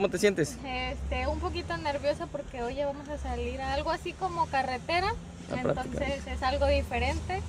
¿cómo te sientes? Este, un poquito nerviosa porque hoy ya vamos a salir a algo así como carretera. Entonces es algo diferente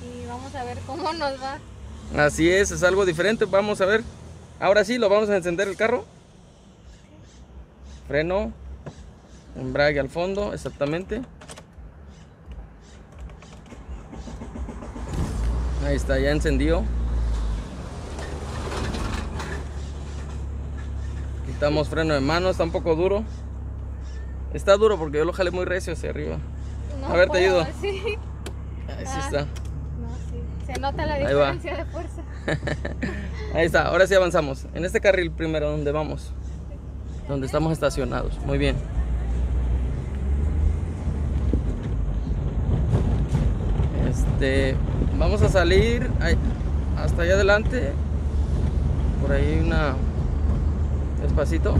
y vamos a ver cómo nos va. Así es, es algo diferente. Vamos a ver. Ahora sí, lo vamos a encender el carro. Freno. Embrague al fondo, exactamente. Ahí está, ya encendió. Quitamos freno de mano, está un poco duro. Está duro porque yo lo jalé muy recio hacia arriba. No A ver, te ayudo. Sí. Ahí sí Ah. está. No, sí. Se nota la diferencia de fuerza. Ahí está, ahora sí avanzamos. En este carril primero, donde vamos? Donde estamos estacionados. Muy bien. Este, vamos a salir hasta allá adelante. Por ahí una despacito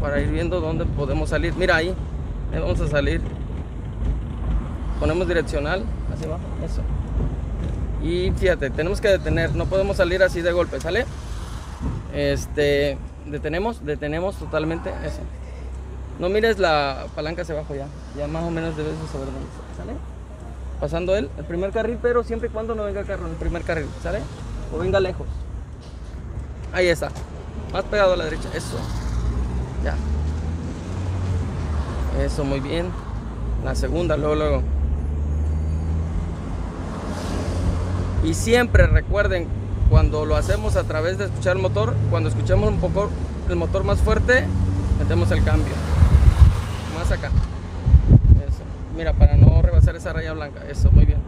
para ir viendo dónde podemos salir. Mira ahí, vamos a salir. Ponemos direccional hacia abajo, eso. Y fíjate, tenemos que detener, no podemos salir así de golpe, ¿sale? Este, detenemos, detenemos totalmente eso. No mires la palanca hacia abajo ya, ya más o menos debes de saber dónde está, ¿sale? Pasando él, el primer carril, pero siempre y cuando no venga el carro en el primer carril, ¿sale? O venga lejos. Ahí está, más pegado a la derecha, eso. Ya. Eso, muy bien. La segunda, luego, luego. Y siempre recuerden, cuando lo hacemos a través de escuchar el motor, cuando escuchamos un poco el motor más fuerte, metemos el cambio. Más acá. Eso. Mira, para no rebasar esa raya blanca. Eso, muy bien.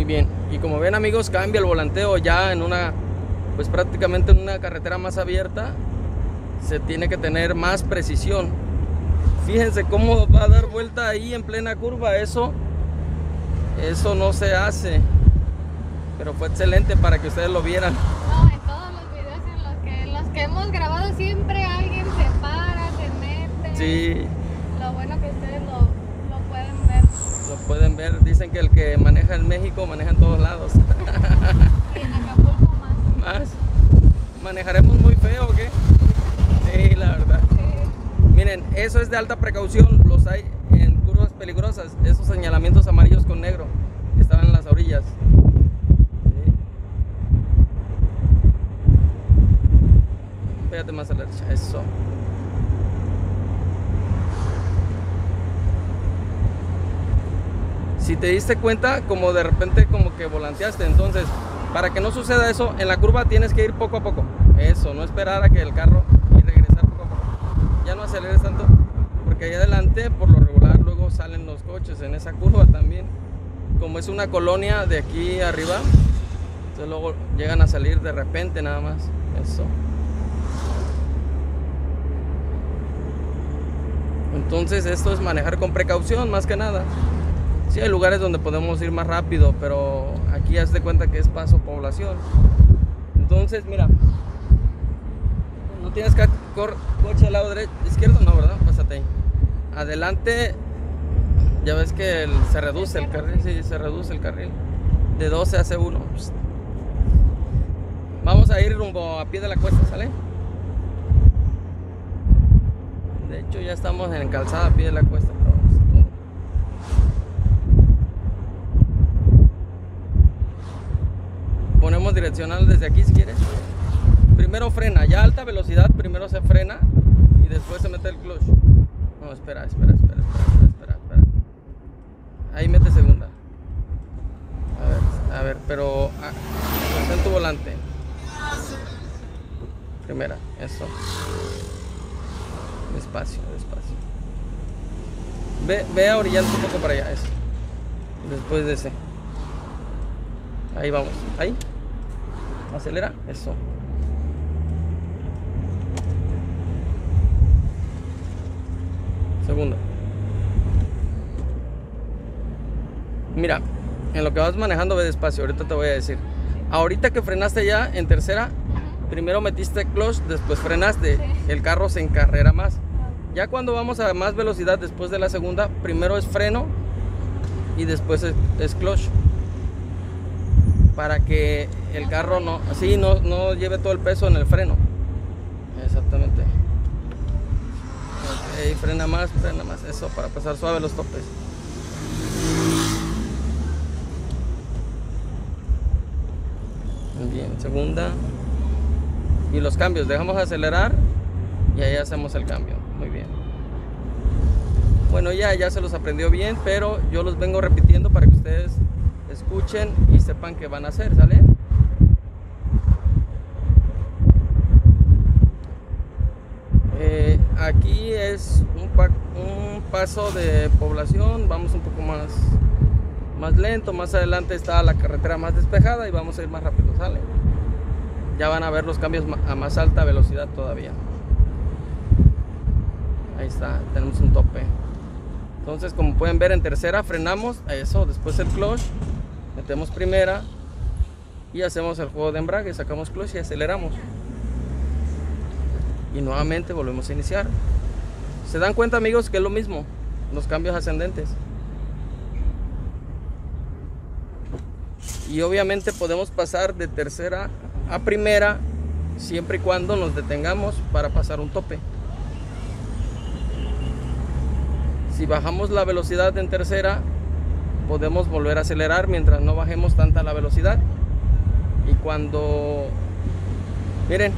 Muy bien. Y como ven amigos, cambia el volanteo ya en una, pues prácticamente en una carretera más abierta. Se tiene que tener más precisión. Fíjense cómo va a dar vuelta ahí en plena curva. Eso, eso no se hace. Pero fue excelente para que ustedes lo vieran. No, en todos los videos en los que, en los que hemos grabado siempre alguien se para, se mete. Sí, Lo bueno que ustedes lo, lo pueden ver. lo pueden ver. Dicen que el que maneja en México maneja en todos lados. Y en Acapulco más. Más. ¿Manejaremos muy feo o qué? Sí, la verdad. Sí. Miren, eso es de alta precaución. Los hay en curvas peligrosas. Esos señalamientos amarillos con negro que estaban en las orillas. Pégate más a la derecha. Eso. Si te diste cuenta, como de repente como que volanteaste, entonces, para que no suceda eso, en la curva tienes que ir poco a poco. Eso, no esperar a que el carro y regresar poco a poco. Ya no aceleres tanto, porque ahí adelante, por lo regular, luego salen los coches en esa curva también. Como es una colonia de aquí arriba, entonces luego llegan a salir de repente nada más. Eso. Entonces esto es manejar con precaución más que nada. Sí hay lugares donde podemos ir más rápido, pero aquí haz de cuenta que es paso población. Entonces, mira, no tienes que coche al lado derecho, izquierdo, no, ¿verdad? Pásate ahí. Adelante, ya ves que se reduce el carril, sí, se reduce el carril. De 12 hace 1. Vamos a ir rumbo a pie de la cuesta, ¿sale? De hecho, ya estamos en calzada a pie de la cuesta. pero vamos, todo. Ponemos desde aquí si quieres. Primero frena, ya alta velocidad, primero se frena y después se mete el clutch. No, espera, espera, espera, espera, espera, espera. Ahí mete segunda. A ver, a ver, pero ah, mantén tu volante. Primera, eso. Despacio, despacio. Ve, ve orillando un poco para allá, eso. Después de ese. Ahí vamos. Ahí. Acelera. Eso. Segundo. Mira, en lo que vas manejando ve despacio. Ahorita te voy a decir. Ahorita que frenaste ya en tercera, primero metiste clutch, después frenaste. El carro se encarrera más. Ya cuando vamos a más velocidad después de la segunda, primero es freno y después es, es clutch. Para que el carro no, así no, no lleve todo el peso en el freno. Exactamente. Frena más, frena más, eso, para pasar suave los topes. Bien, segunda. Y los cambios, dejamos acelerar y ahí hacemos el cambio. Muy bien. Bueno, ya, ya se los aprendió bien, pero yo los vengo repitiendo para que ustedes escuchen y sepan qué van a hacer, ¿sale? Eh, aquí es un, pa- un paso de población, vamos un poco más, más lento, más adelante está la carretera más despejada y vamos a ir más rápido, ¿sale? Ya van a ver los cambios a más alta velocidad todavía. Ahí está, tenemos un tope. Entonces, como pueden ver en tercera frenamos, eso, después el clutch, metemos primera y hacemos el juego de embrague, sacamos clutch y aceleramos. Y nuevamente volvemos a iniciar. ¿Se dan cuenta amigos que es lo mismo? Los cambios ascendentes. Y obviamente podemos pasar de tercera a primera siempre y cuando nos detengamos para pasar un tope. Si bajamos la velocidad en tercera, podemos volver a acelerar mientras no bajemos tanta la velocidad. Y cuando... Miren,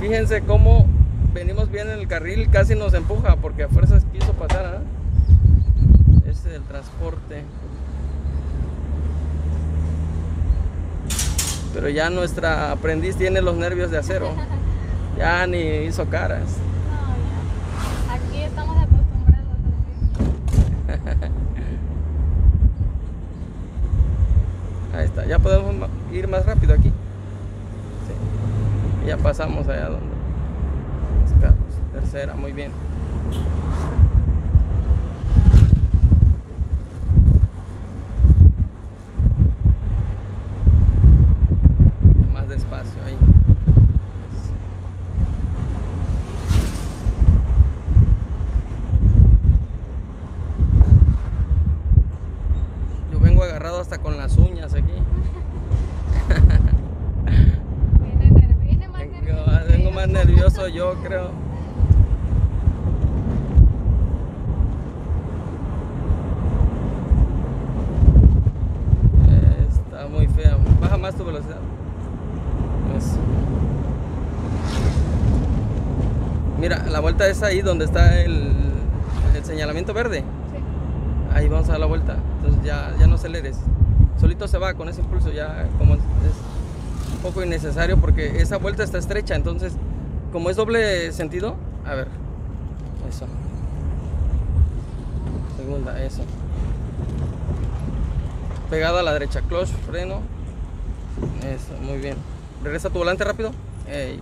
fíjense cómo venimos bien en el carril, casi nos empuja porque a fuerzas quiso pasar. ¿ah? Ese es el transporte. Pero ya nuestra aprendiz tiene los nervios de acero. Ya ni hizo caras. No, ya. Aquí estamos acostumbrados. así. Ahí está, ya podemos ma- ir más rápido aquí. Ya pasamos allá donde. Tercera, muy bien. Más despacio ahí. Yo vengo agarrado hasta con las uñas aquí. Viene, ner- viene más Vengo, nervioso. vengo más nervioso yo creo. Está muy feo. Baja más tu velocidad. Eso. Mira, la vuelta es ahí donde está el, el señalamiento verde. Sí. Ahí vamos a dar la vuelta. Entonces ya, ya no aceleres. Solito se va con ese impulso. Ya como es, es un poco innecesario porque esa vuelta está estrecha. Entonces, como es doble sentido, a ver. Eso. Segunda, eso. Pegado a la derecha. Clutch, freno. Eso, muy bien. Regresa tu volante rápido. Ey.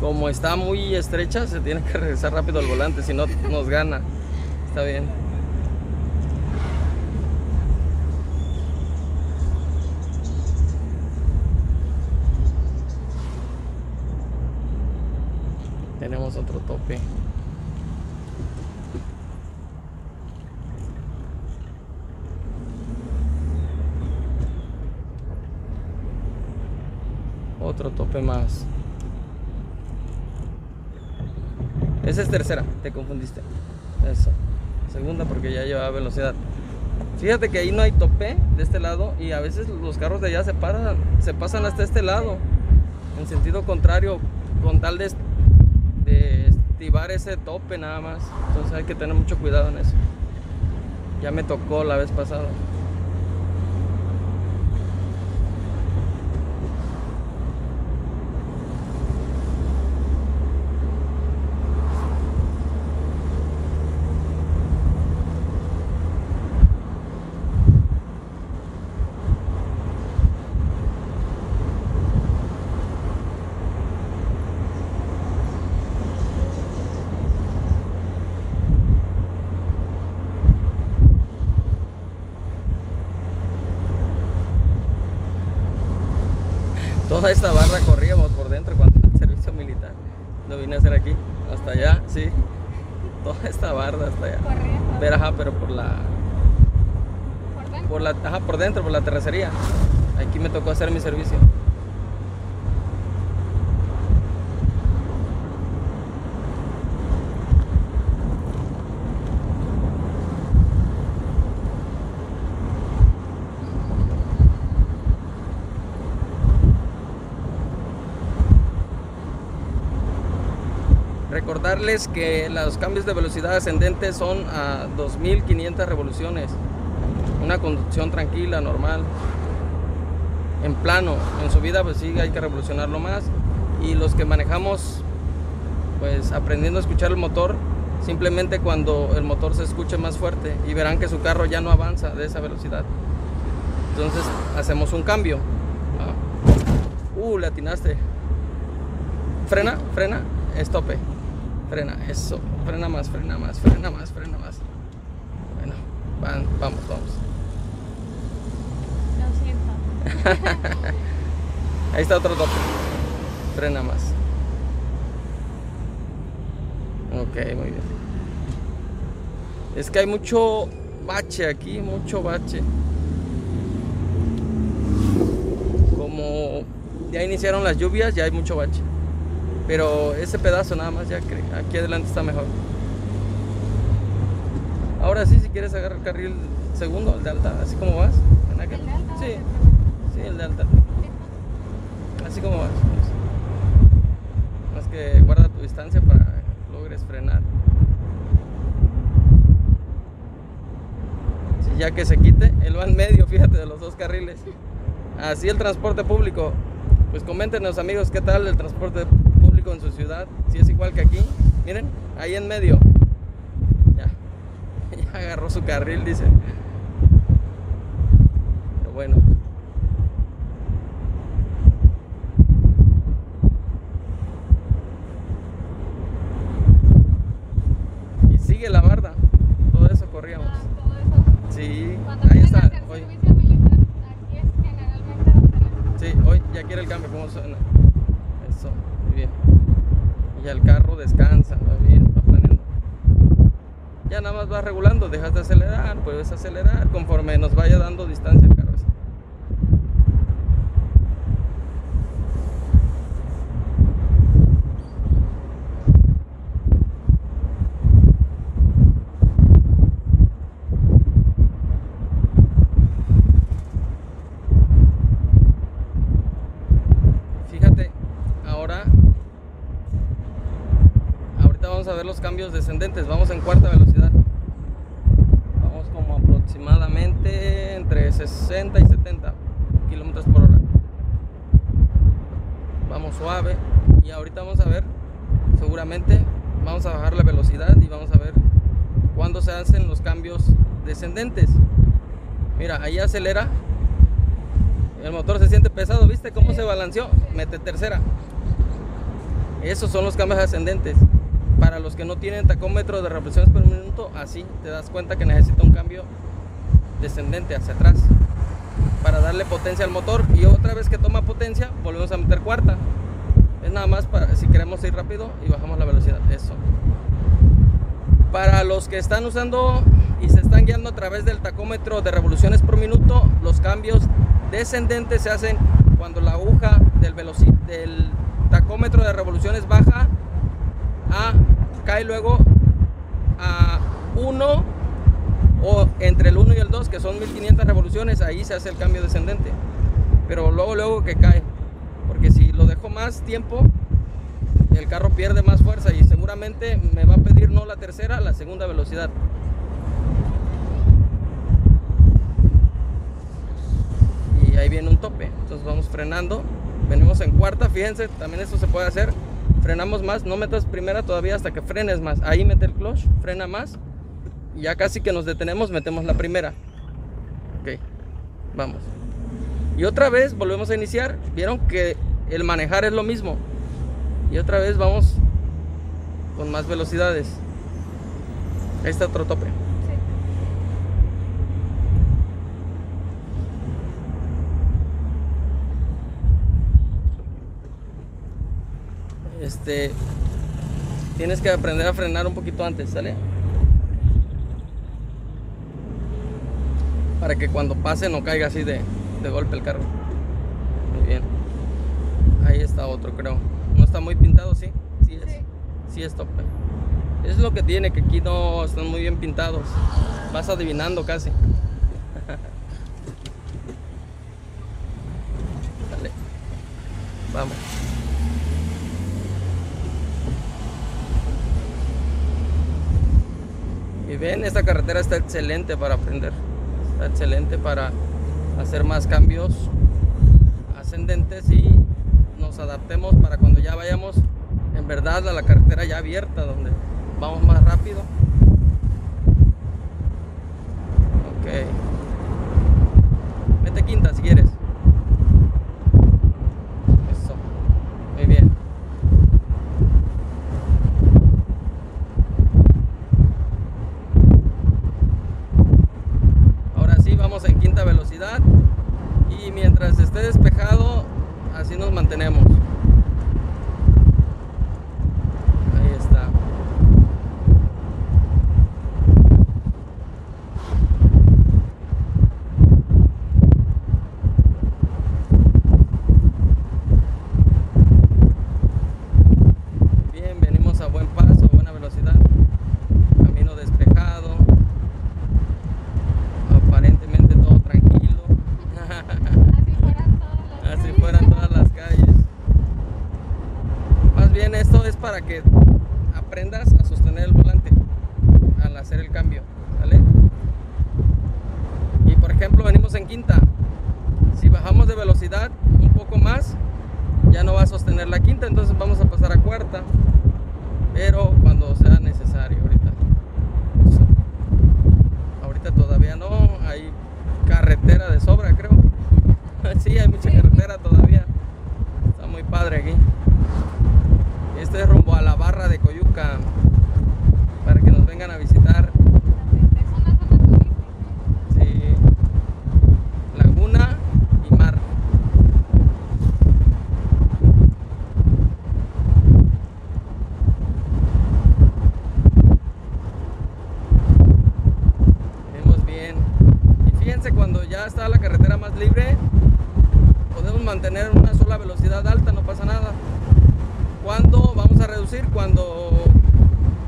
Como está muy estrecha, se tiene que regresar rápido al volante, si no nos gana. Está bien. Tenemos otro tope. Otro tope más. Esa es tercera, te confundiste. Eso. Segunda porque ya llevaba velocidad. Fíjate que ahí no hay tope de este lado y a veces los carros de allá se paran, se pasan hasta este lado. En sentido contrario, con tal de, de estivar ese tope nada más. Entonces hay que tener mucho cuidado en eso. Ya me tocó la vez pasada. Toda esta barra corríamos por dentro cuando el servicio militar. Lo vine a hacer aquí, hasta allá, sí. Toda esta barra hasta allá. Corriendo. Pero, ajá, pero por la Por la, ajá, por dentro, por la terracería. Aquí me tocó hacer mi servicio. Recordarles que los cambios de velocidad ascendente son a 2500 revoluciones. Una conducción tranquila, normal. En plano, en subida pues sí hay que revolucionarlo más. Y los que manejamos pues aprendiendo a escuchar el motor, simplemente cuando el motor se escuche más fuerte y verán que su carro ya no avanza de esa velocidad. Entonces hacemos un cambio. Ah. Uh, le atinaste. Frena, frena, estope. Frena, eso. Frena más, frena más, frena más, frena más. Bueno, van, vamos, vamos. Lo siento. Ahí está otro tope. Frena más. Ok, muy bien. Es que hay mucho bache aquí, mucho bache. Como ya iniciaron las lluvias, ya hay mucho bache. Pero ese pedazo nada más ya creo. Aquí adelante está mejor. Ahora sí, si quieres agarrar el carril segundo, el de alta, así como vas. ¿En aquel? ¿El de alta o Sí, sí, el de alta. Así como vas. Más que guarda tu distancia para que logres frenar. Sí, ya que se quite, él va en medio, fíjate, de los dos carriles. Así el transporte público. Pues coméntenos amigos qué tal el transporte público en su ciudad, si es igual que aquí. Miren, ahí en medio. Ya, ya agarró su carril, dice. Pero bueno. Y sigue la barda. Todo eso corríamos. Ah, todo eso. Sí, Cuando ahí vienen está. a hacer Hoy, servicio militar, aquí es generalmente donde la sí, hoy ya quiere el cambio, ¿cómo suena? Eso, muy bien. Y ya el carro descansa, va bien, va planeando. Ya nada más va regulando, dejas de acelerar, puedes acelerar conforme nos vaya dando distancia el carro. ese. Fíjate, ahora ahorita vamos a ver los cambios descendentes, vamos en cuarta velocidad. Vamos como aproximadamente entre 60 y 70 kilómetros por hora. Vamos suave y ahorita vamos a ver, seguramente vamos a bajar la velocidad y vamos a ver cuándo se hacen los cambios descendentes. Mira, ahí acelera el motor se siente pesado, ¿viste cómo se balanceó? Mete tercera. Esos son los cambios ascendentes. Para los que no tienen tacómetro de revoluciones por minuto, así te das cuenta que necesita un cambio descendente hacia atrás para darle potencia al motor y otra vez que toma potencia volvemos a meter cuarta. Es nada más para si queremos ir rápido y bajamos la velocidad. Eso. Para los que están usando y se están guiando a través del tacómetro de revoluciones por minuto, los cambios descendentes se hacen cuando la aguja del, del tacómetro de revoluciones baja a cae luego a 1 o entre el 1 y el 2 que son 1500 revoluciones ahí se hace el cambio descendente. Pero luego luego que cae porque si lo dejo más tiempo el carro pierde más fuerza y seguramente me va a pedir no la tercera, la segunda velocidad. Y ahí viene un tope, entonces vamos frenando, venimos en cuarta, fíjense, también esto se puede hacer, frenamos más, no metas primera todavía hasta que frenes más, ahí mete el clutch, frena más, ya casi que nos detenemos, metemos la primera. Ok, vamos. Y otra vez volvemos a iniciar, vieron que el manejar es lo mismo, y otra vez vamos con más velocidades. Ahí está otro tope. Este tienes que aprender a frenar un poquito antes, ¿sale? Para que cuando pase no caiga así de, de golpe el carro. Muy bien. Ahí está otro, creo. Está muy pintado, sí. Sí es. Sí. Sí es tope. Es lo que tiene, que aquí no están muy bien pintados. Vas adivinando casi. Dale. Vamos. Y ven, esta carretera está excelente para aprender. Está excelente para hacer más cambios ascendentes y nos adaptemos para cuando ya vayamos en verdad a la carretera ya abierta donde vamos más rápido. Ok. Mete quinta si quieres. Eso. Muy bien. Ahora sí, vamos en quinta velocidad. Y mientras esté despejado, así nos mantenemos. Ahí está. Bien, venimos a buen paso, a buena velocidad. Camino despejado. Aparentemente todo tranquilo. Así fueran todas las Así calles. fueran todas las calles. Más bien esto es para que aprendas a sostener el volante al hacer el cambio, ¿vale? Y por ejemplo, venimos en quinta. Si bajamos de velocidad un poco más, ya no va a sostener la quinta, entonces vamos a pasar a cuarta. Pero cuando sea necesario ahorita. Ahorita todavía no, hay carretera de sobra, creo. Sí, hay mucha carretera todavía. Está muy padre aquí. Este es rumbo a la barra de Coyuca. Para que nos vengan a visitar. Es una zona turística. Sí. Laguna y mar. Vemos bien. Y cuando ya está la carretera más libre, podemos mantener una sola velocidad alta, no pasa nada. Cuando vamos a reducir? Cuando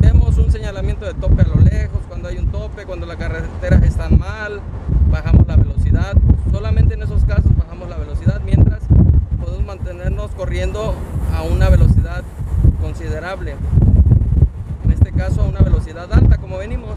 vemos un señalamiento de tope a lo lejos, cuando hay un tope, cuando las carreteras están mal, bajamos la velocidad. Solamente en esos casos bajamos la velocidad, mientras podemos mantenernos corriendo a una velocidad considerable. En este caso a una velocidad alta, como venimos.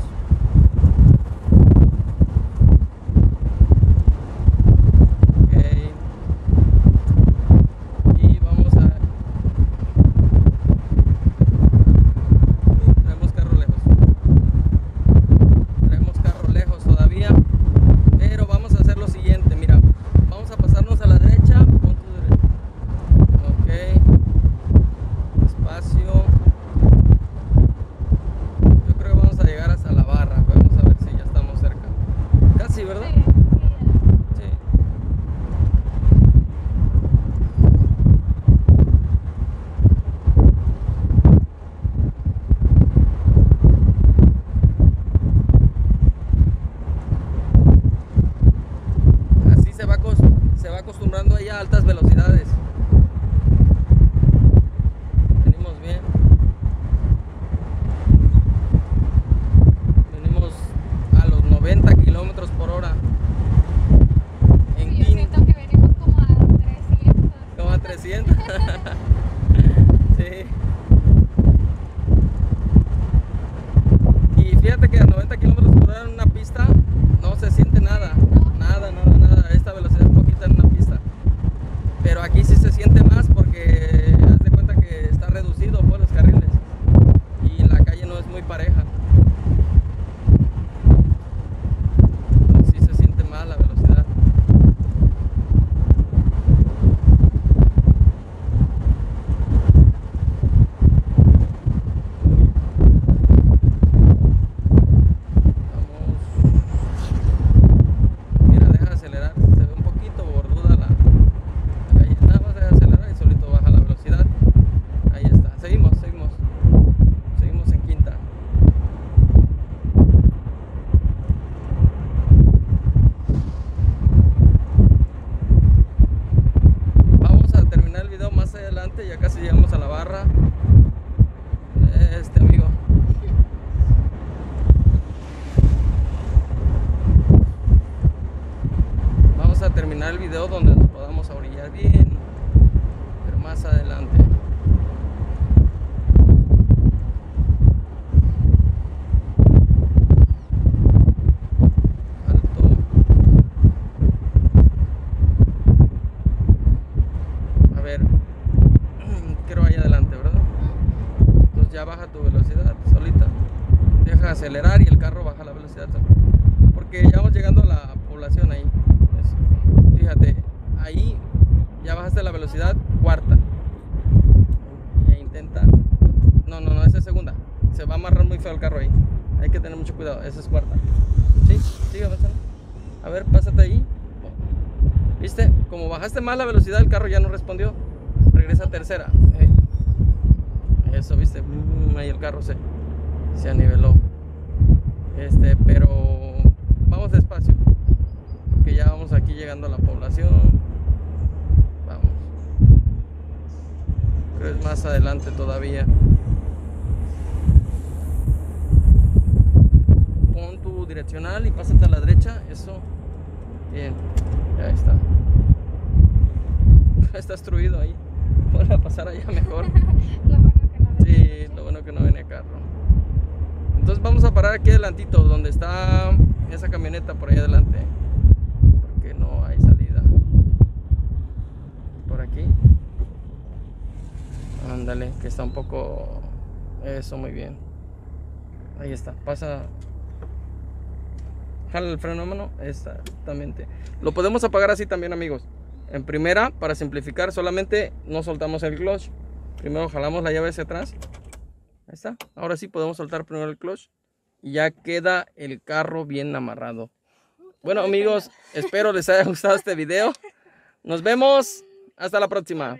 Terminar el video donde nos podamos orillar bien. Pero más adelante. Alto. A ver, quiero ahí adelante, ¿verdad? Entonces ya baja tu velocidad solita. Deja acelerar y el carro baja la velocidad. Porque ya vamos llegando a la población ahí. Eso. Fíjate, ahí ya bajaste la velocidad cuarta. Y intenta. No, no, no, esa es segunda. Se va a amarrar muy feo el carro ahí. Hay que tener mucho cuidado. Esa es cuarta. Sí, sigue avanzando. A ver, pásate ahí. ¿Viste? Como bajaste más la velocidad, el carro ya no respondió. Regresa a tercera. Eh. Eso, ¿viste? Mm, ahí el carro se, se aniveló. Este, pero vamos despacio. Porque ya vamos aquí llegando a la población. Vamos. Creo es más adelante todavía. Pon tu direccional y pásate a la derecha. Eso. Bien. Ya está. Está destruido ahí. Vuelve a pasar allá mejor. Lo bueno que no Sí, lo bueno que no viene carro. Entonces vamos a parar aquí adelantito, donde está esa camioneta por ahí adelante. Porque no hay salida. Por aquí. Ándale, que está un poco... Eso, muy bien. Ahí está, pasa... Jala el freno a mano, exactamente. Lo podemos apagar así también, amigos. En primera, para simplificar, solamente no soltamos el clutch. Primero jalamos la llave hacia atrás. Ahí está. Ahora sí podemos soltar primero el clutch. Y ya queda el carro bien amarrado. Bueno, amigos, espero les haya gustado este video. Nos vemos. Hasta la próxima.